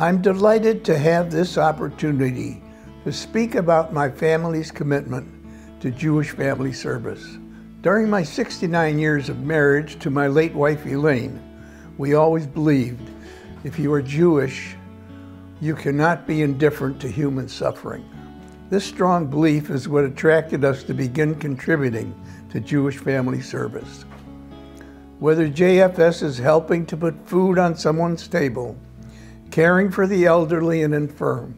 I'm delighted to have this opportunity to speak about my family's commitment to Jewish family service. During my 69 years of marriage to my late wife Elayne, we always believed if you are Jewish, you cannot be indifferent to human suffering. This strong belief is what attracted us to begin contributing to Jewish family service. Whether JFS is helping to put food on someone's table, caring for the elderly and infirm,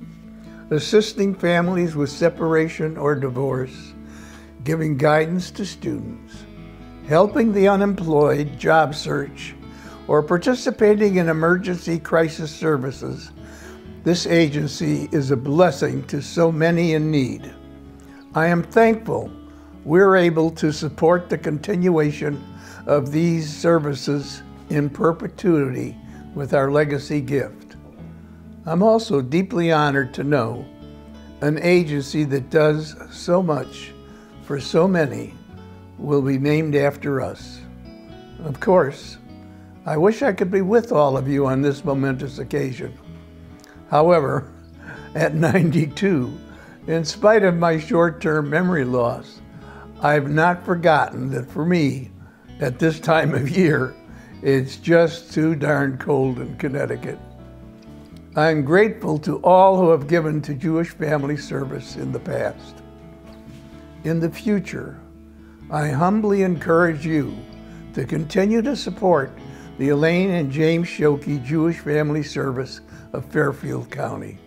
assisting families with separation or divorce, giving guidance to students, helping the unemployed job search, or participating in emergency crisis services, this agency is a blessing to so many in need. I am thankful we're able to support the continuation of these services in perpetuity with our legacy gift. I'm also deeply honored to know an agency that does so much for so many will be named after us. Of course, I wish I could be with all of you on this momentous occasion. However, at 92, in spite of my short-term memory loss, I've not forgotten that for me, at this time of year, it's just too darn cold in Connecticut. I'm grateful to all who have given to Jewish family service in the past. In the future, I humbly encourage you to continue to support the Elayne and James Schoke Jewish Family Service of Fairfield County.